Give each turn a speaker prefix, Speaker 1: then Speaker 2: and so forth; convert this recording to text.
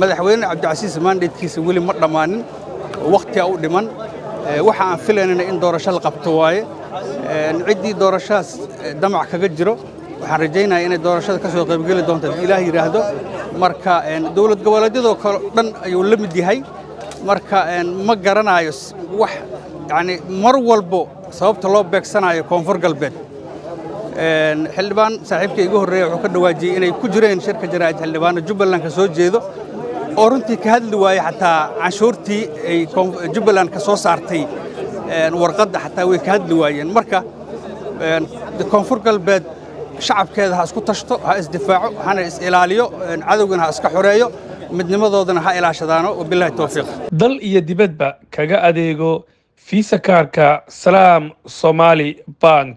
Speaker 1: madaxweyne cabdicasiis maandeedkiisa weli ma dhammaanin wakhtigaa u dhiman. Waxa aan filaynana in doorasho la qabto waaye. Ciddii doorashadaas damac kaga jiro. Waxaan rajaynaya inay doorashada ka soo qaybgeli doonto haddii ilaah yidhaahdo marka dowlad goboleedyadoo kale dhan ayuu la mid yahay. Marka ma garanayo wax yacni mar walbo sababta loo beegsanayo koonfur galbeed xildhibaan saaxiibka igu horreeya wuxuu ka dhawaajiyey inay ku jireen shirka jaraa'id xildhibaano jubbaland ka soo jeedo. Oo runtii ka hadli waayey xataa canshuurtii ay jubbaland ka soo saartay warqadda xataa way ka hadli waayeen. Marka koonfur galbeed shacabkeeda ha isku tashto ha isdifaaco hana is ilaaliyo cadowgana ha iska xoreeyo midnimadoodana ha ilaashadaano. Wabilaahi towfiiq
Speaker 2: dal iyo dibadba kaga adeego fiisa kaarka salaam somaali bank